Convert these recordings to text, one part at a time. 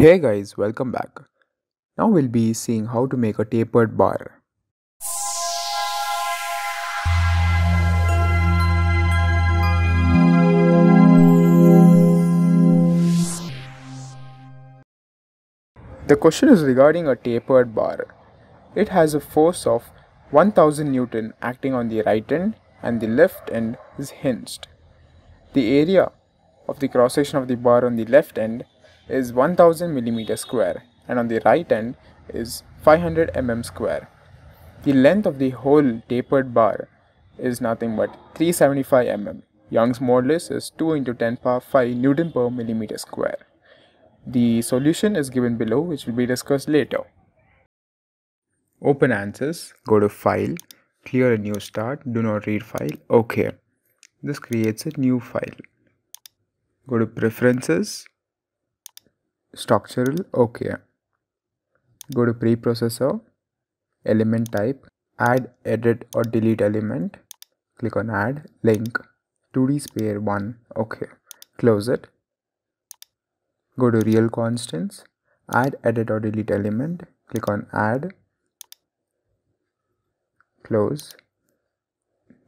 Hey guys, welcome back. Now we'll be seeing how to make a tapered bar. The question is regarding a tapered bar. It has a force of 1000 Newton acting on the right end and the left end is hinged. The area of the cross section of the bar on the left end is 1000 mm square and on the right end is 500 mm square. The length of the whole tapered bar is nothing but 375 mm. Young's modulus is 2 into 10 power 5 Newton per millimeter square. The solution is given below which will be discussed later. Open ANSYS, go to file, clear a new start, do not read file, OK. This creates a new file. Go to preferences, structural OK. Go to preprocessor, element type, add, edit or delete element. Click on add, link, 2D spar 1, OK. Close it. Go to real constants, add, edit or delete element. Click on add, close.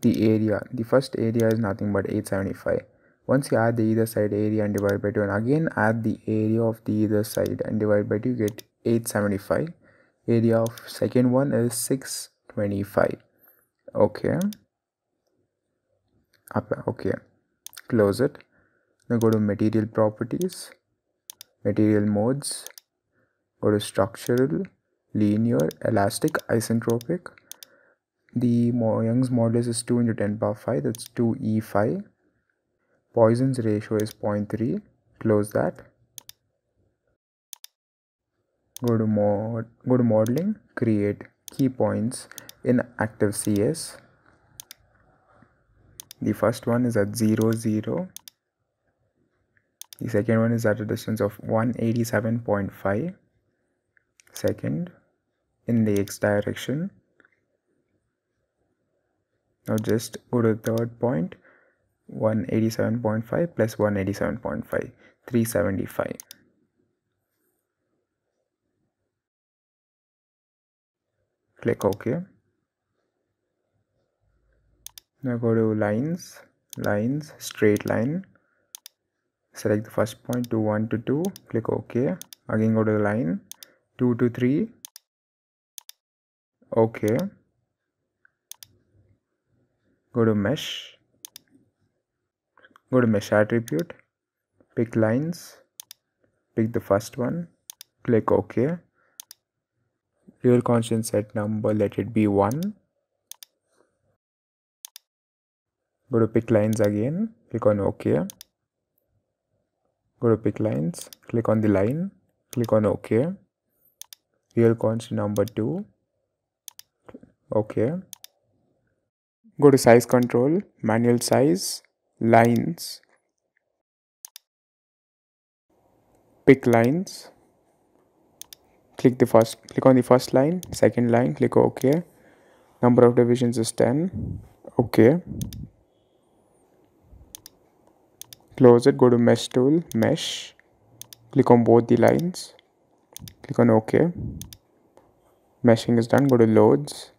The area, the first area is nothing but 875 once you add the either side area and divide by 2 and again add the area of the either side and divide by 2 you get 875 area of second one is 625 okay. Okay. Close it. Now go to material properties material modes. Go to structural linear elastic isotropic. The Young's modulus is 2 into 10 power 5 that's 2 e5 Poisson's ratio is 0.3 close that. Go to mod go to modeling create key points in active cs the first one is at 0 0 the second one is at a distance of 187.5 second in the x direction. Now just go to the third point 187.5 plus 187.5 375 click ok. Now go to lines lines straight line. Select the first point to 1 to 2 click ok. Again go to the line 2 to 3 ok. Go to mesh go to mesh attribute pick lines pick the first one click ok. Real constant set number let it be 1 go to pick lines again click on ok. Go to pick lines click on the line click on ok. Real constant number 2 okay go to size control manual size lines. Pick lines. Click the first click on the first line second line click ok. Number of divisions is 10 okay close it go to mesh tool mesh. Click on both the lines. Click on ok. Meshing is done go to loads.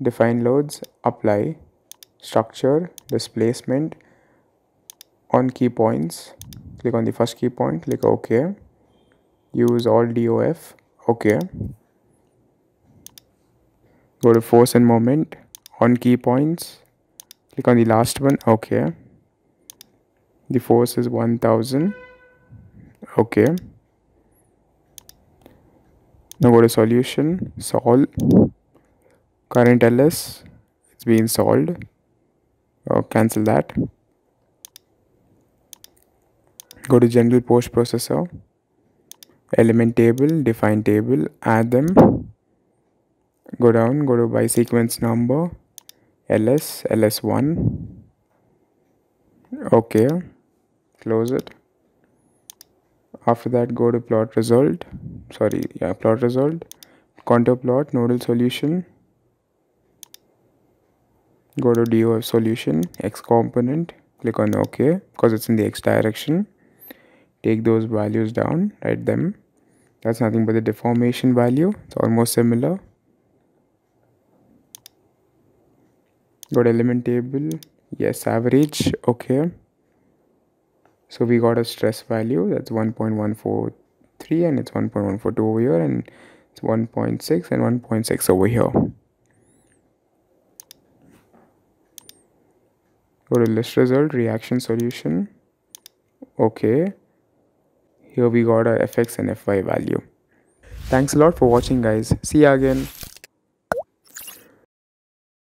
Define loads apply. Structure displacement on key points. Click on the first key point click ok. Use all dof ok. Go to force and moment on key points. Click on the last one okay the force is 1000 okay now go to solution solve. Current ls it's been solved. Oh, cancel that go to general post processor element table define table add them. Go down go to by sequence number ls ls1 okay close it. After that go to plot result. Sorry yeah plot result. Contour plot nodal solution. Go to dof solution x component. Click on ok because it's in the x direction take those values down write them. That's nothing but the deformation value. It's almost similar. Got element table. Yes average. Okay. So we got a stress value. That's 1.143 and it's 1.142 over here and it's 1.6 and 1.6 over here. Go to list result reaction solution. Okay here we got our fx and fy value. Thanks a lot for watching guys. See you again